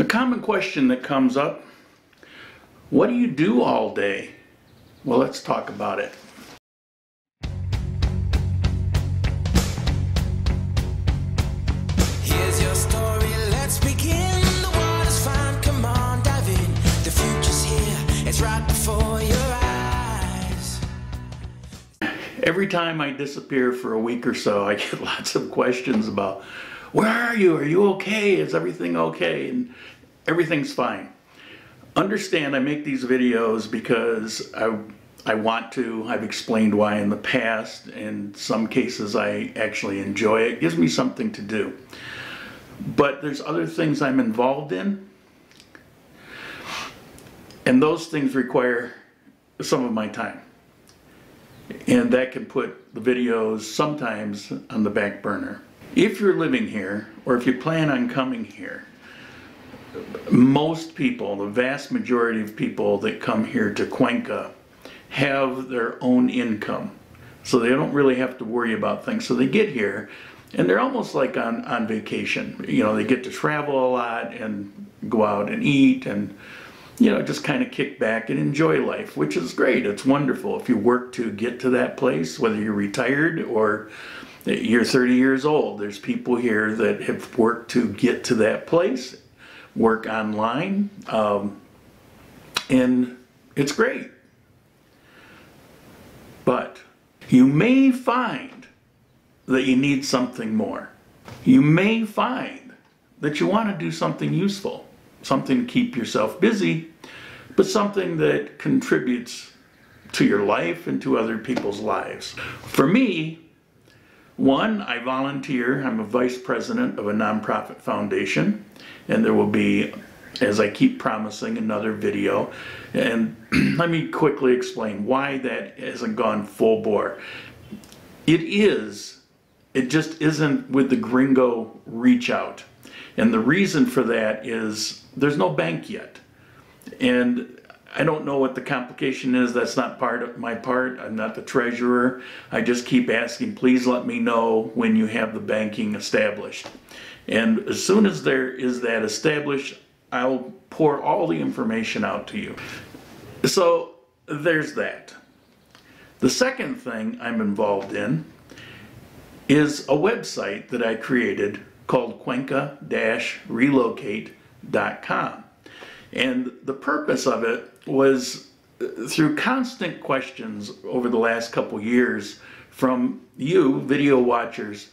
A common question that comes up, what do you do all day? Well, let's talk about it. Here's your story, let's begin. The water's fine, come on, dive in. The future's here, it's right before your eyes. Every time I disappear for a week or so, I get lots of questions about, where are you? Are you okay? Is everything okay? And everything's fine. Understand I make these videos because I, I want to. I've explained why in the past. In some cases, I actually enjoy it. It gives me something to do. But there's other things I'm involved in. And those things require some of my time. And that can put the videos sometimes on the back burner. If you're living here, or if you plan on coming here, most people, the vast majority of people that come here to Cuenca, have their own income. So they don't really have to worry about things. So they get here and they're almost like on, on vacation. You know, they get to travel a lot and go out and eat and, you know, just kind of kick back and enjoy life, which is great. It's wonderful if you work to get to that place, whether you're retired or you're 30 years old. There's people here that have worked to get to that place, work online, um, and it's great. But you may find that you need something more. You may find that you want to do something useful, something to keep yourself busy, but something that contributes to your life and to other people's lives. For me, one, I volunteer. I'm a vice president of a nonprofit foundation, and there will be, as I keep promising, another video. And let me quickly explain why that hasn't gone full bore. It is, it just isn't with the gringo reach out. And the reason for that is there's no bank yet. And I don't know what the complication is. That's not part of my part. I'm not the treasurer. I just keep asking, please let me know when you have the banking established. And as soon as there is that established, I'll pour all the information out to you. So there's that. The second thing I'm involved in is a website that I created called cuenca-relocate.com. And the purpose of it was uh, through constant questions over the last couple years from you, video watchers.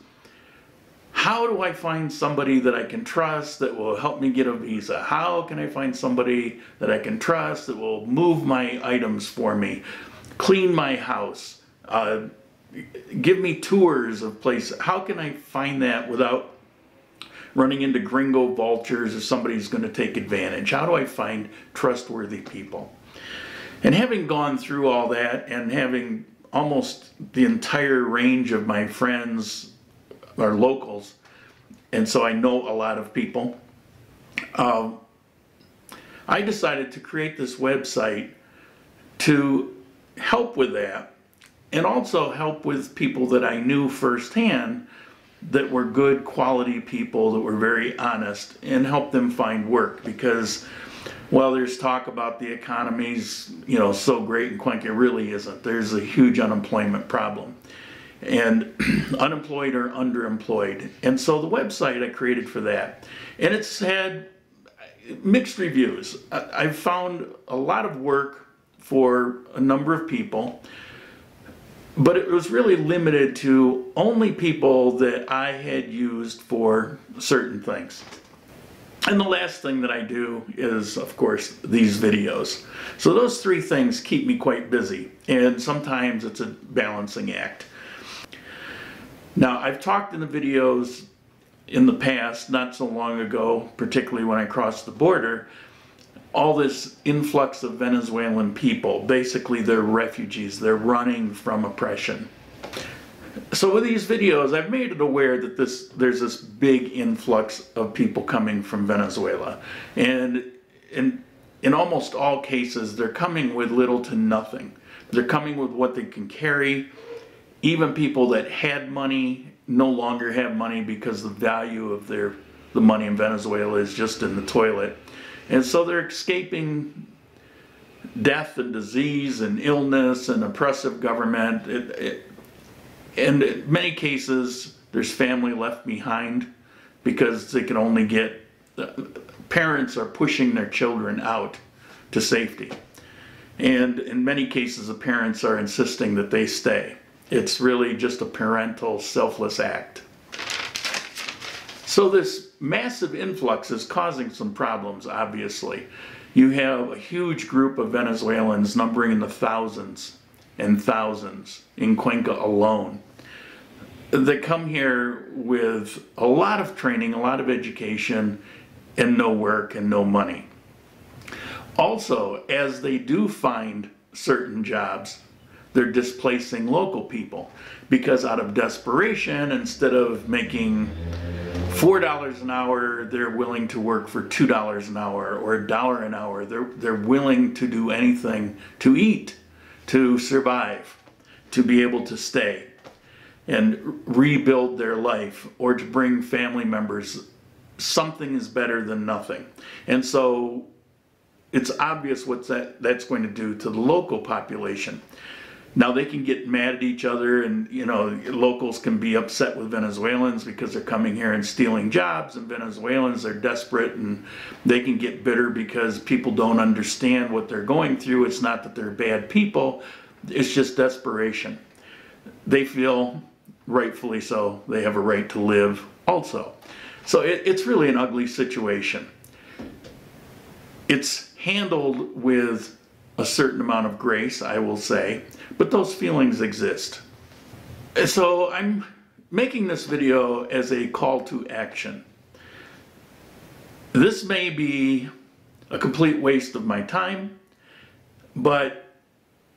How do I find somebody that I can trust that will help me get a visa? How can I find somebody that I can trust that will move my items for me, clean my house, uh, give me tours of places? How can I find that without running into gringo vultures if somebody's going to take advantage? How do I find trustworthy people? And having gone through all that and having almost the entire range of my friends are locals, and so I know a lot of people, um, I decided to create this website to help with that and also help with people that I knew firsthand that were good quality people that were very honest and help them find work because while there's talk about the economy's you know so great in Cuenca, it really isn't. There's a huge unemployment problem and unemployed or underemployed. And so the website I created for that and it's had mixed reviews. I've found a lot of work for a number of people but it was really limited to only people that I had used for certain things. And the last thing that I do is, of course, these videos. So those three things keep me quite busy, and sometimes it's a balancing act. Now, I've talked in the videos in the past, not so long ago, particularly when I crossed the border, all this influx of Venezuelan people. Basically, they're refugees. They're running from oppression. So with these videos, I've made it aware that this there's this big influx of people coming from Venezuela. And in, in almost all cases, they're coming with little to nothing. They're coming with what they can carry. Even people that had money no longer have money because the value of their the money in Venezuela is just in the toilet. And so they're escaping death and disease and illness and oppressive government. It, it, and in many cases, there's family left behind because they can only get, parents are pushing their children out to safety. And in many cases, the parents are insisting that they stay. It's really just a parental selfless act. So this massive influx is causing some problems, obviously. You have a huge group of Venezuelans numbering in the thousands and thousands in Cuenca alone that come here with a lot of training, a lot of education, and no work and no money. Also, as they do find certain jobs, they're displacing local people because out of desperation, instead of making $4 an hour, they're willing to work for $2 an hour or a dollar an hour. They're, they're willing to do anything to eat, to survive, to be able to stay and rebuild their life or to bring family members. Something is better than nothing. And so it's obvious what that, that's going to do to the local population. Now they can get mad at each other and you know locals can be upset with Venezuelans because they're coming here and stealing jobs and Venezuelans are desperate and they can get bitter because people don't understand what they're going through. It's not that they're bad people, it's just desperation. They feel rightfully so they have a right to live also. So it, it's really an ugly situation. It's handled with a certain amount of grace, I will say, but those feelings exist. So I'm making this video as a call to action. This may be a complete waste of my time, but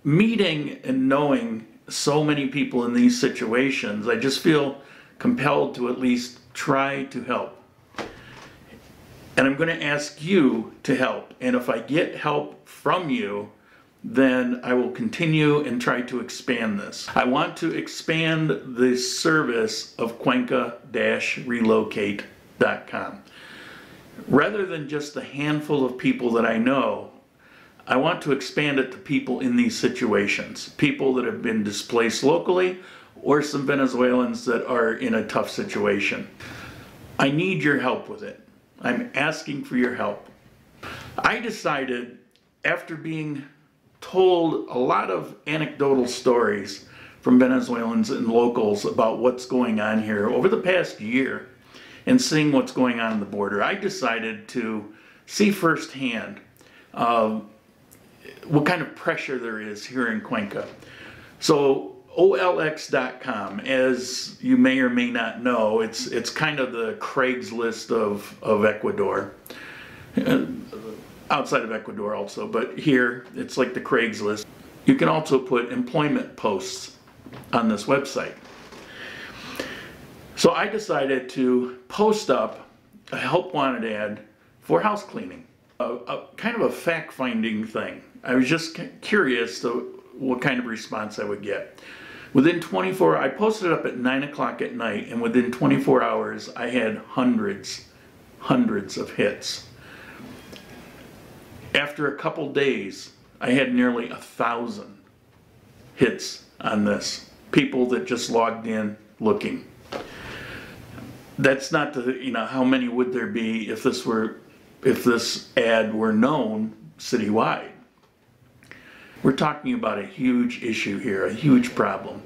meeting and knowing so many people in these situations, I just feel compelled to at least try to help. And I'm going to ask you to help. And if I get help from you, then I will continue and try to expand this. I want to expand the service of Cuenca-relocate.com. Rather than just the handful of people that I know, I want to expand it to people in these situations. People that have been displaced locally or some Venezuelans that are in a tough situation. I need your help with it. I'm asking for your help. I decided after being told a lot of anecdotal stories from Venezuelans and locals about what's going on here over the past year and seeing what's going on in the border, I decided to see firsthand uh, what kind of pressure there is here in Cuenca. So OLX.com, as you may or may not know, it's it's kind of the Craigslist of, of Ecuador. Uh, outside of Ecuador also, but here it's like the Craigslist. You can also put employment posts on this website. So I decided to post up a help wanted ad for house cleaning, a, a kind of a fact finding thing. I was just curious to what kind of response I would get. Within 24, I posted up at 9 o'clock at night, and within 24 hours, I had hundreds, hundreds of hits. After a couple days, I had nearly a thousand hits on this. People that just logged in looking. That's not the, you know, how many would there be if this were, if this ad were known citywide? We're talking about a huge issue here, a huge problem.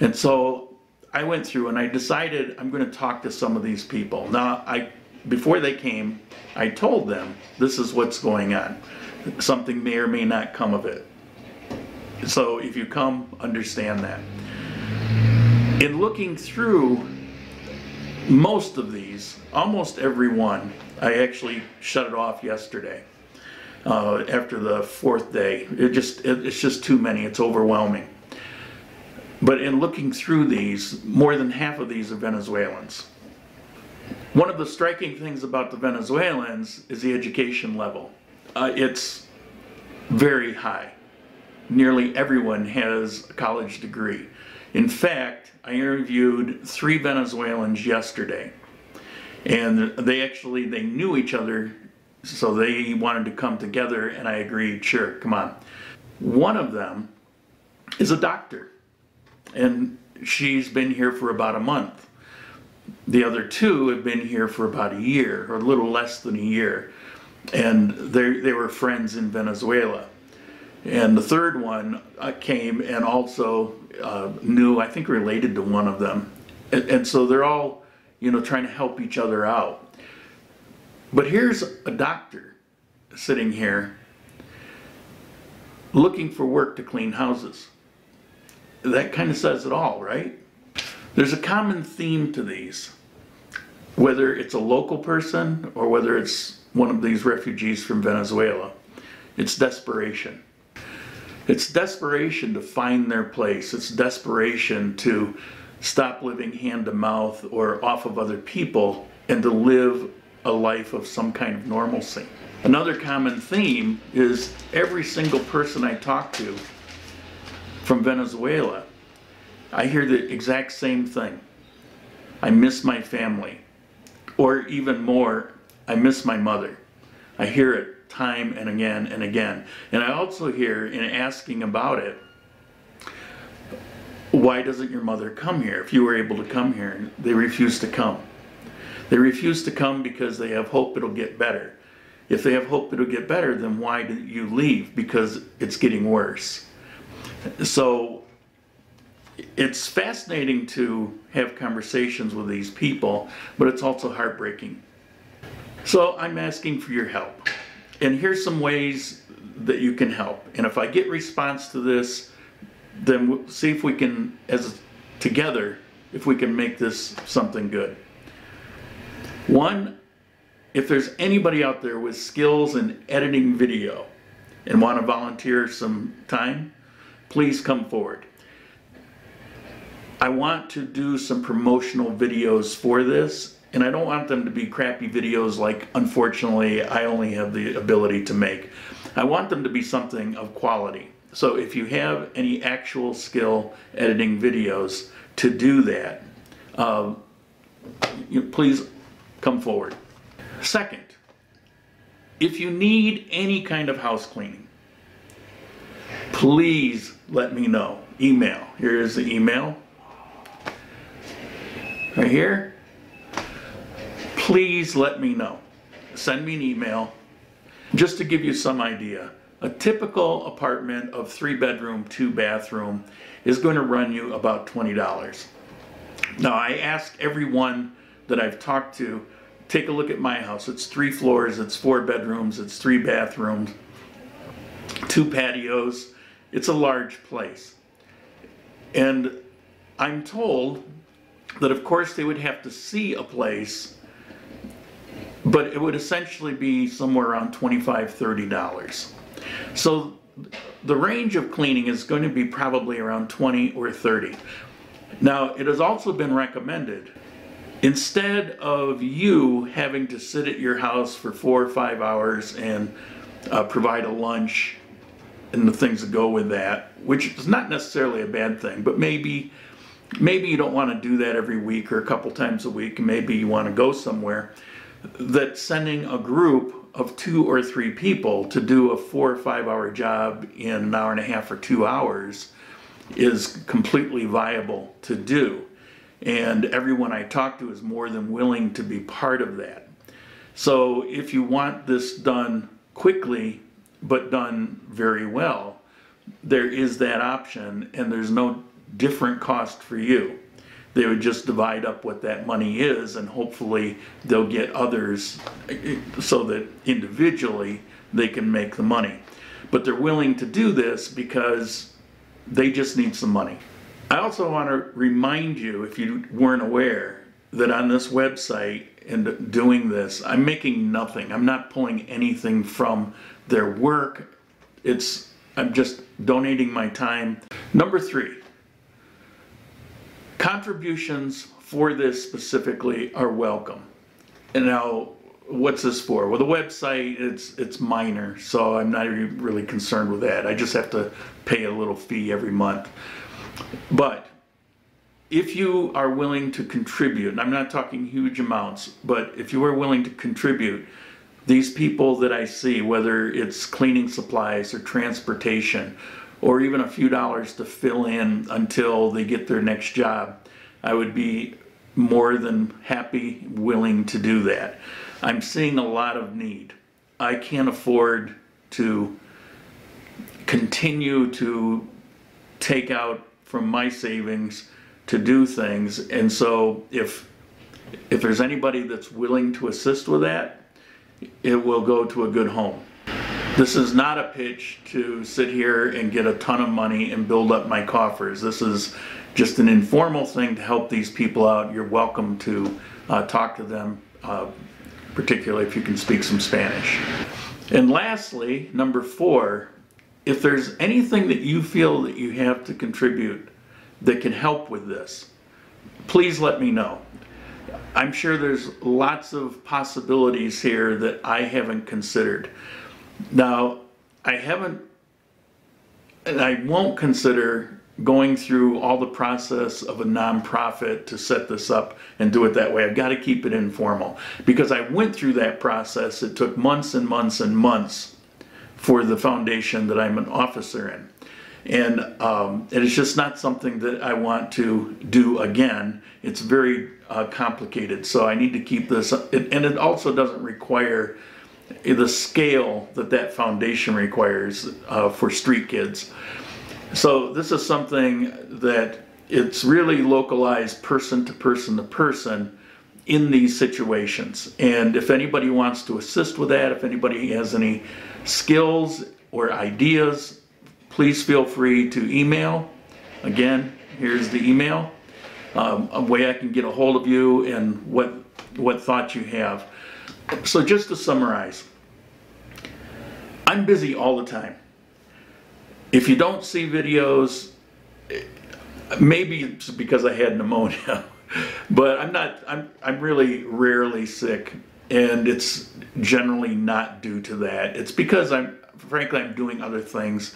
And so I went through and I decided I'm going to talk to some of these people. Now, I before they came, I told them this is what's going on. Something may or may not come of it. So if you come, understand that. In looking through most of these, almost every one, I actually shut it off yesterday. Uh, after the fourth day, it just it, it's just too many. It's overwhelming. But in looking through these, more than half of these are Venezuelans. One of the striking things about the Venezuelans is the education level. Uh, it's very high. Nearly everyone has a college degree. In fact, I interviewed three Venezuelans yesterday. And they actually, they knew each other, so they wanted to come together and I agreed, sure, come on. One of them is a doctor and she's been here for about a month. The other two have been here for about a year or a little less than a year and they, they were friends in Venezuela. And the third one uh, came and also uh, knew, I think, related to one of them. And, and so they're all, you know, trying to help each other out. But here's a doctor sitting here looking for work to clean houses. That kind of says it all, right? There's a common theme to these, whether it's a local person or whether it's one of these refugees from Venezuela. It's desperation. It's desperation to find their place. It's desperation to stop living hand to mouth or off of other people and to live a life of some kind of normalcy. Another common theme is every single person I talk to from Venezuela, I hear the exact same thing. I miss my family. Or even more, I miss my mother. I hear it time and again and again. And I also hear in asking about it, why doesn't your mother come here? If you were able to come here, and they refuse to come. They refuse to come because they have hope it'll get better. If they have hope it'll get better, then why do you leave? Because it's getting worse. So it's fascinating to have conversations with these people, but it's also heartbreaking. So I'm asking for your help. And here's some ways that you can help. And if I get response to this, then we'll see if we can, as together, if we can make this something good. One, if there's anybody out there with skills in editing video and want to volunteer some time, please come forward. I want to do some promotional videos for this and I don't want them to be crappy videos like unfortunately I only have the ability to make. I want them to be something of quality. So if you have any actual skill editing videos to do that, uh, you, please come forward. Second, if you need any kind of house cleaning, please let me know. Email. Here is the email. Right here. Please let me know. Send me an email. Just to give you some idea, a typical apartment of three bedroom, two bathroom is going to run you about $20. Now I ask everyone that I've talked to, take a look at my house. It's three floors, it's four bedrooms, it's three bathrooms, two patios. It's a large place. And I'm told that of course they would have to see a place but it would essentially be somewhere around $25, $30. So the range of cleaning is going to be probably around 20 or 30. Now, it has also been recommended instead of you having to sit at your house for four or five hours and uh, provide a lunch and the things that go with that, which is not necessarily a bad thing, but maybe maybe you don't want to do that every week or a couple times a week. Maybe you want to go somewhere that sending a group of two or three people to do a four or five hour job in an hour and a half or two hours is completely viable to do. And everyone I talk to is more than willing to be part of that. So if you want this done quickly, but done very well, there is that option and there's no different cost for you they would just divide up what that money is and hopefully they'll get others so that individually they can make the money. But they're willing to do this because they just need some money. I also want to remind you, if you weren't aware, that on this website and doing this, I'm making nothing. I'm not pulling anything from their work. It's I'm just donating my time. Number three, Contributions for this specifically are welcome. And now, what's this for? Well, the website, it's, it's minor, so I'm not really concerned with that. I just have to pay a little fee every month. But if you are willing to contribute, and I'm not talking huge amounts, but if you are willing to contribute, these people that I see, whether it's cleaning supplies or transportation, or even a few dollars to fill in until they get their next job, I would be more than happy, willing to do that. I'm seeing a lot of need. I can't afford to continue to take out from my savings to do things. And so if if there's anybody that's willing to assist with that, it will go to a good home. This is not a pitch to sit here and get a ton of money and build up my coffers. This is just an informal thing to help these people out. You're welcome to uh, talk to them, uh, particularly if you can speak some Spanish. And lastly, number four, if there's anything that you feel that you have to contribute that can help with this, please let me know. I'm sure there's lots of possibilities here that I haven't considered. Now, I haven't, and I won't consider going through all the process of a nonprofit to set this up and do it that way. I've got to keep it informal because I went through that process. It took months and months and months for the foundation that I'm an officer in. And um, it is just not something that I want to do again. It's very uh, complicated, so I need to keep this. It, and it also doesn't require the scale that that foundation requires uh, for street kids. So this is something that it's really localized person to person to person in these situations. And if anybody wants to assist with that, if anybody has any skills or ideas, please feel free to email. Again, here's the email. Um, a way I can get a hold of you and what what thoughts you have. So just to summarize, I'm busy all the time. If you don't see videos, maybe it's because I had pneumonia, but I'm not, I'm, I'm really rarely sick and it's generally not due to that. It's because I'm, frankly, I'm doing other things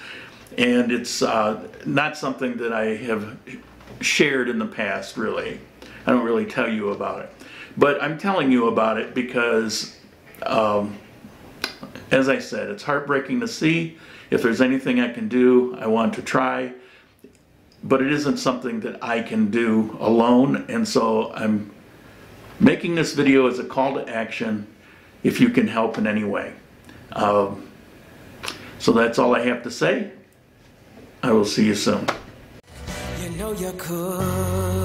and it's uh, not something that I have shared in the past really. I don't really tell you about it. But I'm telling you about it because, um, as I said, it's heartbreaking to see. If there's anything I can do, I want to try. But it isn't something that I can do alone. And so I'm making this video as a call to action if you can help in any way. Um, so that's all I have to say. I will see you soon. You know.